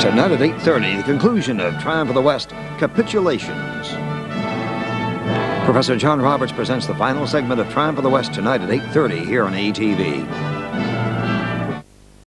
Tonight at 8.30, the conclusion of Triumph of the West, Capitulations. Professor John Roberts presents the final segment of Triumph of the West tonight at 8.30 here on ATV.